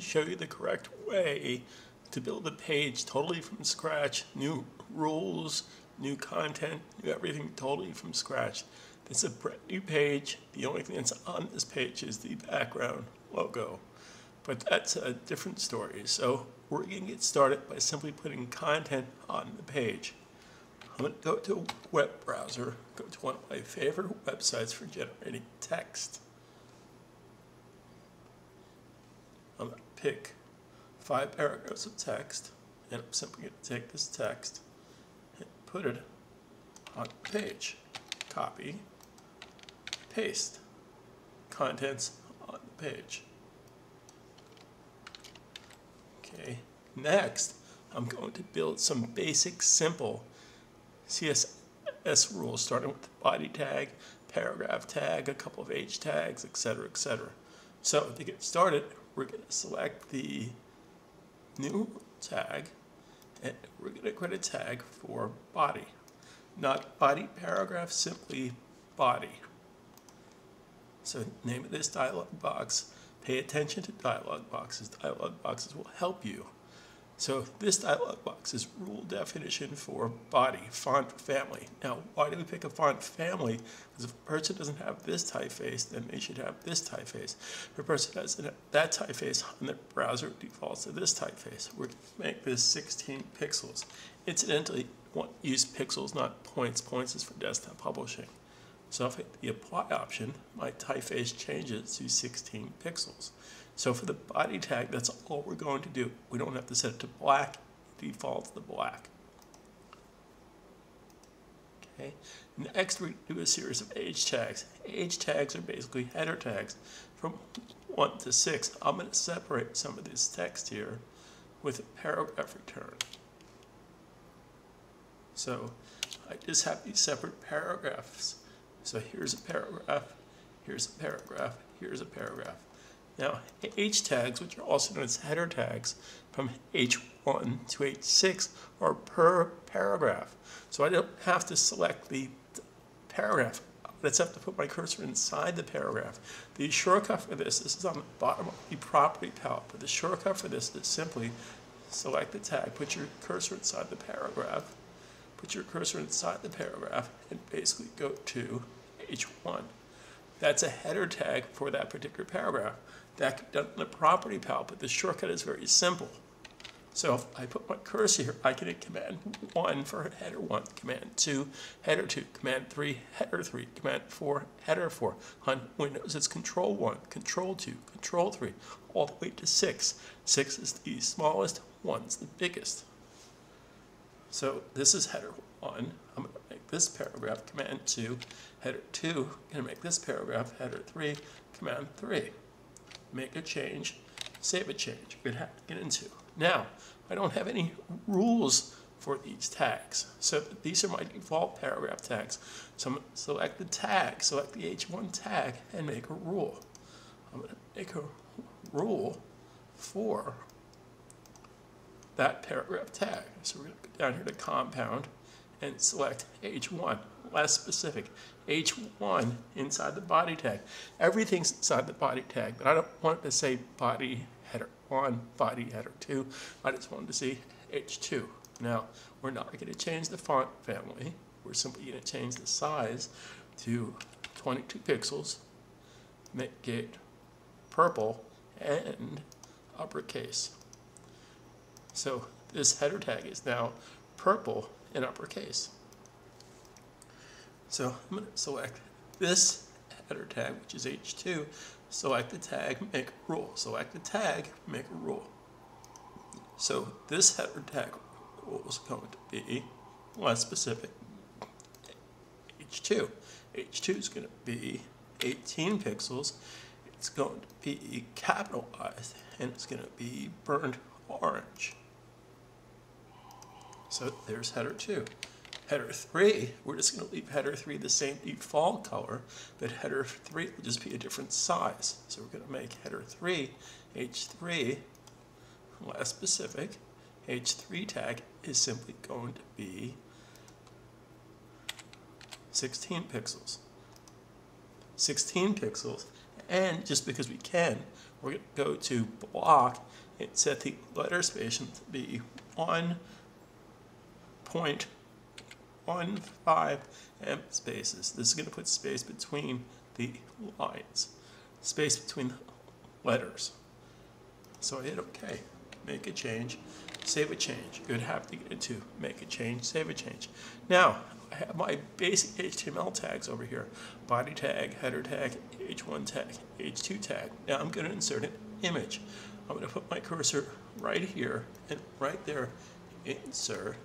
show you the correct way to build a page totally from scratch, new rules, new content, new everything totally from scratch. It's a brand new page. The only thing that's on this page is the background logo. But that's a different story. So we're going to get started by simply putting content on the page. I'm going to go to a web browser, go to one of my favorite websites for generating text. I'm going to pick five paragraphs of text, and I'm simply going to take this text and put it on the page. Copy, paste, contents on the page. Okay, next I'm going to build some basic simple CSS rules starting with the body tag, paragraph tag, a couple of H tags, etc., etc. So to get started, we're going to select the new tag and we're going to create a tag for body. Not body paragraph, simply body. So name of this dialog box, pay attention to dialog boxes. Dialog boxes will help you so this dialog box is rule definition for body, font family. Now, why do we pick a font family? Because if a person doesn't have this typeface, then they should have this typeface. If a person doesn't that typeface on their browser, defaults to this typeface. We're going to make this 16 pixels. Incidentally, use pixels, not points. Points is for desktop publishing. So if I hit the apply option, my typeface changes to 16 pixels. So for the body tag, that's all we're going to do. We don't have to set it to black, it defaults to black. Okay. Next, we do a series of H tags. H tags are basically header tags from 1 to 6. I'm going to separate some of this text here with a paragraph return. So I just have these separate paragraphs. So here's a paragraph, here's a paragraph, here's a paragraph. Now, H tags, which are also known as header tags, from H1 to H6 are per paragraph. So I don't have to select the paragraph. Just have to put my cursor inside the paragraph. The shortcut for this, this is on the bottom of the property palette, but the shortcut for this is simply select the tag, put your cursor inside the paragraph, put your cursor inside the paragraph, and basically go to H1. That's a header tag for that particular paragraph. That done in the property palette, but the shortcut is very simple. So if I put my cursor here, I can hit Command 1 for header 1, Command 2, header 2, Command 3, header 3, Command 4, header 4. On Windows, it's Control 1, Control 2, Control 3, all the way to 6. 6 is the smallest, 1 is the biggest. So this is header 1. I'm going to make this paragraph Command 2, header 2. I'm going to make this paragraph header 3, Command 3 make a change, save a change. To get into. Now, I don't have any rules for these tags. So these are my default paragraph tags. So I'm going to select the tag, select the H1 tag, and make a rule. I'm going to make a rule for that paragraph tag. So we're going to go down here to compound and select H1 less specific. H1 inside the body tag. Everything's inside the body tag, but I don't want it to say body header 1, body header 2. I just wanted to see H2. Now, we're not going to change the font family. We're simply going to change the size to 22 pixels, make it purple, and uppercase. So this header tag is now purple in uppercase. So I'm going to select this header tag, which is H2, select the tag, make rule. Select the tag, make a rule. So this header tag rule is going to be less specific H2. H2 is going to be 18 pixels. It's going to be capitalized and it's going to be burned orange. So there's header 2 header 3, we're just going to leave header 3 the same default color, but header 3 will just be a different size. So we're going to make header 3 H3 less specific. H3 tag is simply going to be 16 pixels. 16 pixels, and just because we can, we're going to go to block and set the letter spacing to be 1.15 em spaces. This is going to put space between the lines, space between the letters. So I hit OK, make a change, save a change. You would have to get it to make a change, save a change. Now, I have my basic HTML tags over here. Body tag, header tag, H1 tag, H2 tag. Now I'm going to insert an image. I'm going to put my cursor right here and right there, insert,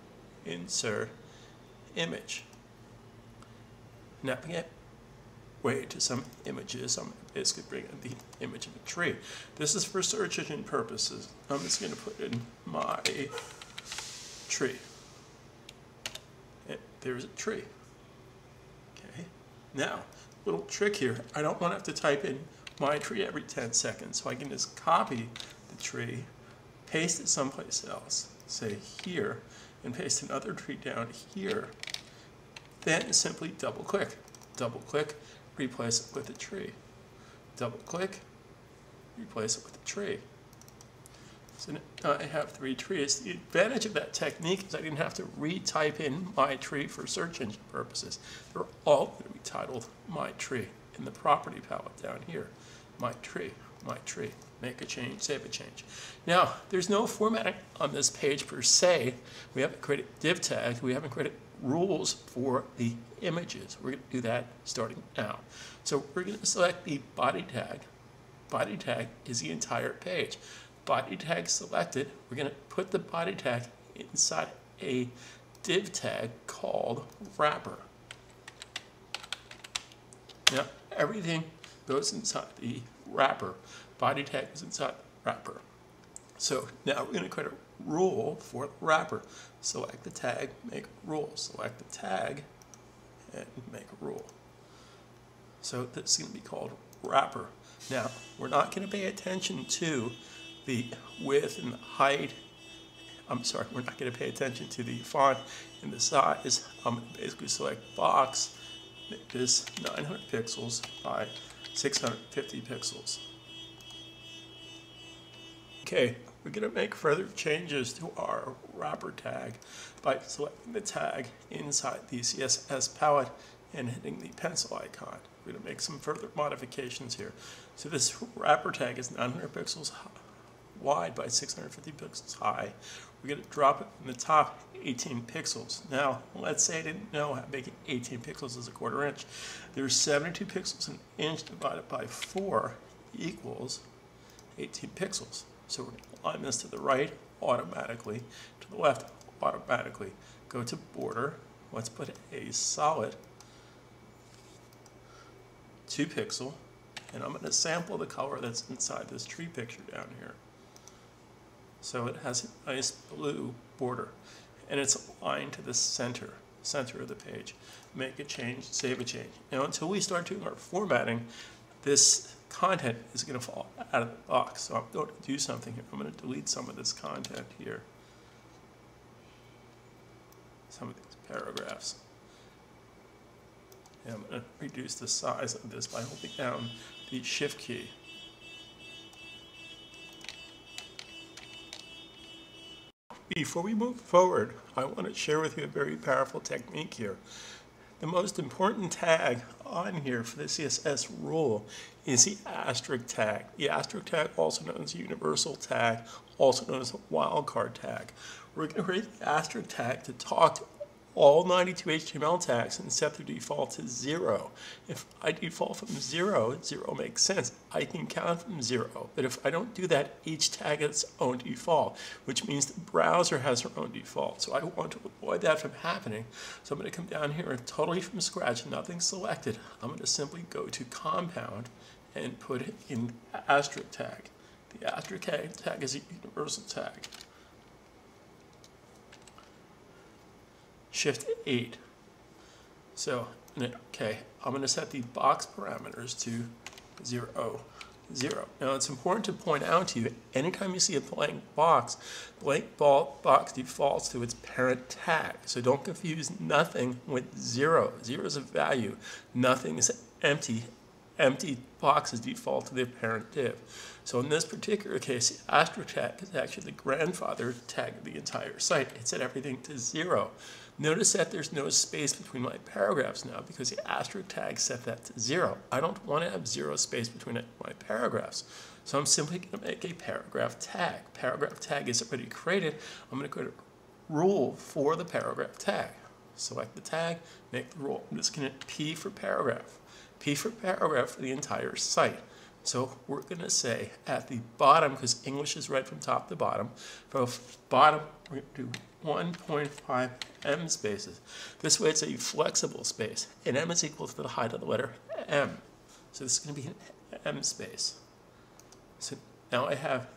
insert, image. Now get way to some images. I'm basically bringing the image of a tree. This is for search engine purposes. I'm just going to put in my tree. There's a tree. Okay. Now, little trick here. I don't want to have to type in my tree every 10 seconds. So I can just copy the tree, paste it someplace else, say here, and paste another tree down here. Then simply double click. Double click, replace it with a tree. Double click, replace it with a tree. So now I have three trees. The advantage of that technique is I didn't have to retype in my tree for search engine purposes. They're all going to be titled my tree in the property palette down here. My tree, my tree. Make a change, save a change. Now, there's no formatting on this page per se. We haven't created div tags. We haven't created rules for the images. We're going to do that starting now. So we're going to select the body tag. Body tag is the entire page. Body tag selected, we're going to put the body tag inside a div tag called wrapper. Now, everything goes inside the wrapper. Body tag is inside wrapper. So now we're going to create a rule for the wrapper. Select the tag, make rule. Select the tag, and make a rule. So this is going to be called wrapper. Now, we're not going to pay attention to the width and the height. I'm sorry, we're not going to pay attention to the font and the size. I'm going to basically select box, make this 900 pixels by 650 pixels. Okay, we're going to make further changes to our wrapper tag by selecting the tag inside the CSS palette and hitting the pencil icon. We're going to make some further modifications here. So this wrapper tag is 900 pixels wide by 650 pixels high. We're going to drop it from the top 18 pixels. Now, let's say I didn't know how big 18 pixels is a quarter inch. There's 72 pixels an inch divided by 4 equals 18 pixels. So we're going to align this to the right automatically, to the left automatically. Go to border. Let's put a solid 2 pixel. And I'm going to sample the color that's inside this tree picture down here. So it has a nice blue border. And it's aligned to the center, center of the page. Make a change, save a change. Now until we start doing our formatting, this content is going to fall out of the box. So I'm going to do something here. I'm going to delete some of this content here. Some of these paragraphs. And I'm going to reduce the size of this by holding down the shift key. Before we move forward, I want to share with you a very powerful technique here. The most important tag on here for the CSS rule is the asterisk tag. The asterisk tag, also known as universal tag, also known as a wildcard tag. We're going to create the asterisk tag to talk to all 92 HTML tags and set their default to zero. If I default from zero, zero makes sense. I can count from zero. But if I don't do that, each tag has its own default, which means the browser has their own default. So I want to avoid that from happening. So I'm going to come down here and totally from scratch, nothing selected. I'm going to simply go to compound and put it in asterisk tag. The asterisk tag is a universal tag. Shift 8. So, okay, I'm going to set the box parameters to 0, 0. Now, it's important to point out to you, anytime you see a blank box, blank box defaults to its parent tag. So don't confuse nothing with 0. 0 is a value. Nothing is empty empty boxes default to the parent div. So in this particular case, asterisk tag is actually the grandfather tag of the entire site. It set everything to zero. Notice that there's no space between my paragraphs now because the asterisk tag set that to zero. I don't want to have zero space between my paragraphs. So I'm simply going to make a paragraph tag. Paragraph tag is already created. I'm going to go to rule for the paragraph tag. Select the tag, make the rule. I'm just going to P for paragraph. P for paragraph for the entire site. So we're going to say at the bottom, because English is read from top to bottom, from bottom, we're going to do 1.5 em spaces. This way it's a flexible space, and em is equal to the height of the letter m. So this is going to be an em space. So now I have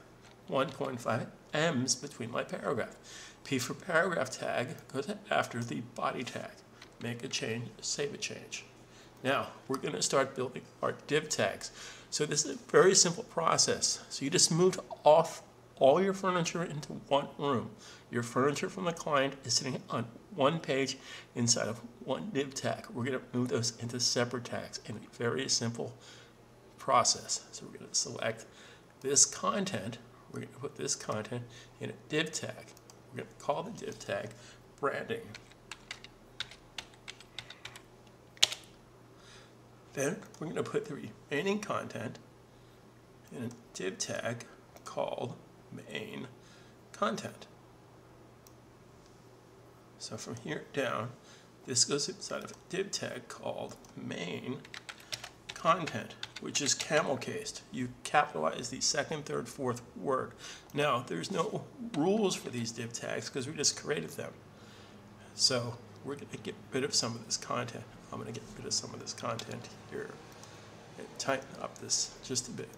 1.5 m's between my paragraph. P for paragraph tag goes after the body tag. Make a change, save a change. Now, we're going to start building our div tags. So this is a very simple process. So you just moved off all your furniture into one room. Your furniture from the client is sitting on one page inside of one div tag. We're going to move those into separate tags in a very simple process. So we're going to select this content. We're going to put this content in a div tag. We're going to call the div tag branding. Then we're going to put the remaining content in a div tag called main content. So from here down, this goes inside of a div tag called main content, which is camel cased. You capitalize the second, third, fourth word. Now, there's no rules for these div tags because we just created them. So we're going to get rid of some of this content. I'm going to get rid of some of this content here and tighten up this just a bit.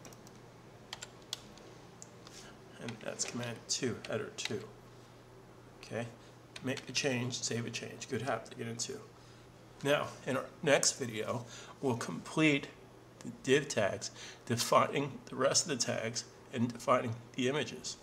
And that's command 2, header 2. Okay, make a change, save a change. Good habit to get into. Now, in our next video, we'll complete the div tags, defining the rest of the tags, and defining the images.